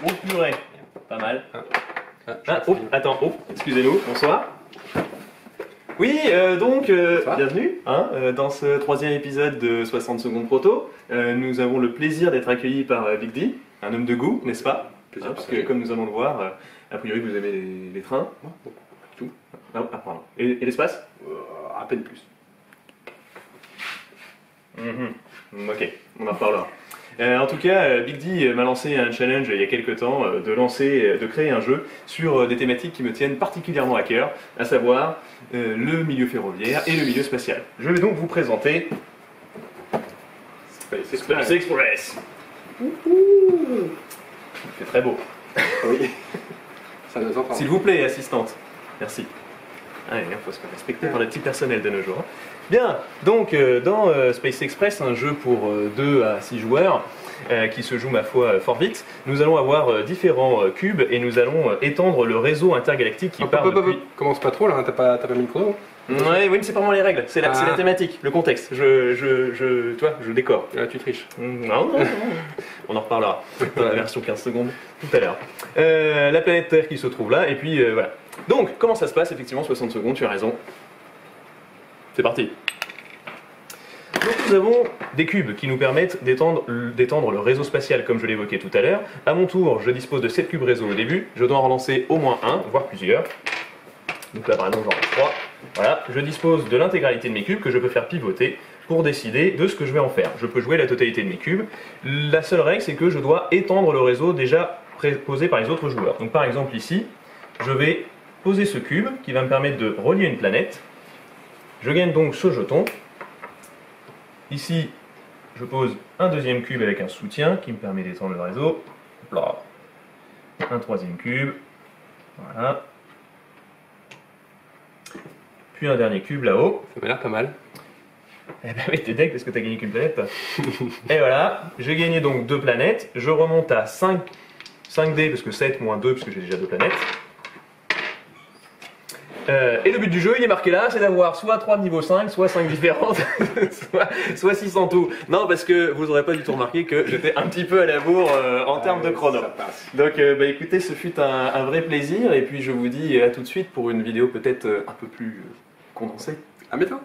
Oh purée, pas mal. Ah. Ah, oh, attends, oh, excusez-nous, bonsoir. Oui, euh, donc, euh, bienvenue hein, euh, dans ce troisième épisode de 60 secondes proto. Nous avons le plaisir d'être accueillis par Big D, un homme de goût, n'est-ce pas? Plaisir Hein, Parce que comme nous allons le voir, a priori vous aimez les, les trains. Tout. Ah, ah, pardon. Et, et l'espace? À peine plus. Mhm. Ok, on en reparlera. Euh, en tout cas, euh, Big D m'a lancé un challenge il y a quelques temps euh, de lancer, de créer un jeu sur des thématiques qui me tiennent particulièrement à cœur, à savoir euh, le milieu ferroviaire et le milieu spatial. Je vais donc vous présenter Space Space Express. C'est très beau. Oui. S'il vous plaît, assistante. Merci. Ah, il faut se faire respecter par le petit personnel de nos jours. Bien, donc euh, dans euh, Space Express, un jeu pour 2 à 6 joueurs, euh, qui se joue ma foi euh, fort vite, nous allons avoir euh, différents euh, cubes et nous allons euh, étendre le réseau intergalactique qui Hop, part hop, hop, depuis... hop. Commence pas trop là, hein, t'as pas, pas mis le chrono Ouais, oui, mais c'est pas moi les règles, c'est la, c'est la Ah. thématique, le contexte. Je, je, je, tu vois, je décore. Là, tu triches. Non, non, non. On en reparlera dans la version 15 secondes tout à l'heure. Euh, la planète Terre qui se trouve là, et puis euh, voilà. Donc, comment ça se passe Effectivement, 60 secondes, tu as raison. C'est parti. Donc, nous avons des cubes qui nous permettent d'étendre le réseau spatial, comme je l'évoquais tout à l'heure. À mon tour, je dispose de 7 cubes réseau au début. Je dois en relancer au moins un, voire plusieurs. Donc là, par exemple, j'en lance 3. Voilà, je dispose de l'intégralité de mes cubes que je peux faire pivoter pour décider de ce que je vais en faire. Je peux jouer la totalité de mes cubes. La seule règle, c'est que je dois étendre le réseau déjà posé par les autres joueurs. Donc par exemple ici, je vais poser ce cube qui va me permettre de relier une planète. Je gagne donc ce jeton. Ici, je pose un deuxième cube avec un soutien qui me permet d'étendre le réseau. Un troisième cube. Voilà. Puis un dernier cube là-haut. Ça m'a l'air pas mal. Eh ben oui, t'es deck parce que t'as gagné qu'une planète. Et voilà, j'ai gagné donc deux planètes. Je remonte à 5, 5D parce que 7 moins 2 parce que j'ai déjà deux planètes. Euh, et le but du jeu, il est marqué là, c'est d'avoir soit 3 de niveau 5, soit 5 différentes, soit, soit 6 en tout. Non, parce que vous aurez pas du tout remarqué que j'étais un petit peu à la bourre euh, en termes de chrono. Donc, euh, bah, écoutez, ce fut un, un vrai plaisir. Et puis, je vous dis à tout de suite pour une vidéo peut-être un peu plus condensée. À bientôt.